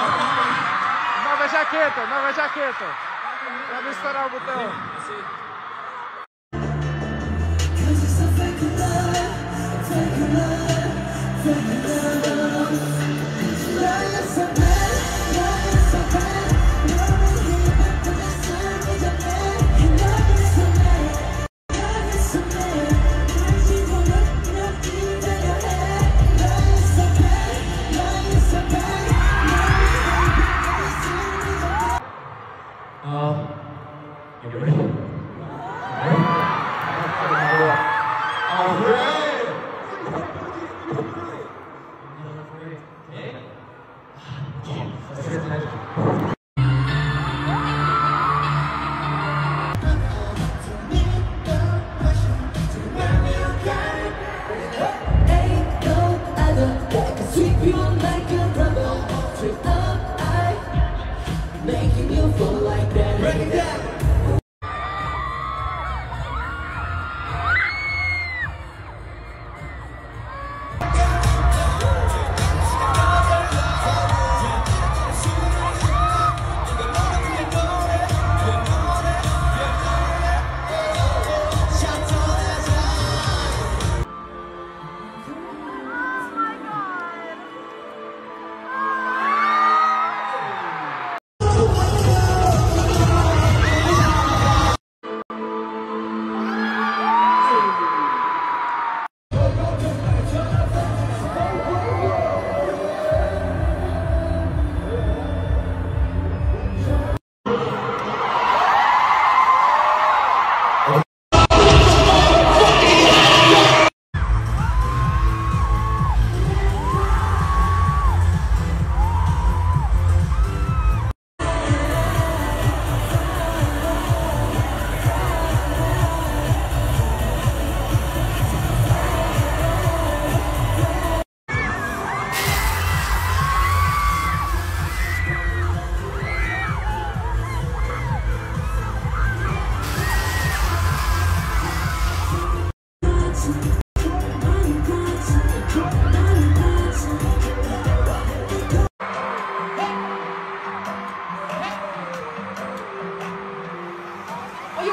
Ah. Nova jaqueta, nova jaqueta. Pra não estourar o botão. and direction.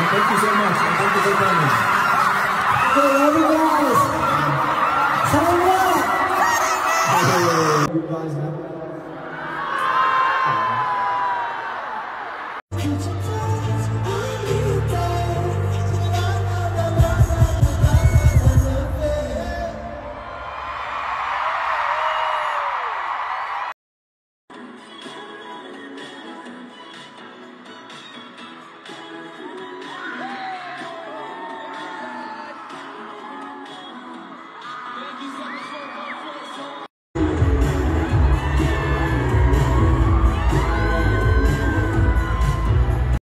And thank you so much. And thank you for coming. Okay, love you guys. Sayonara. Hey, you guys,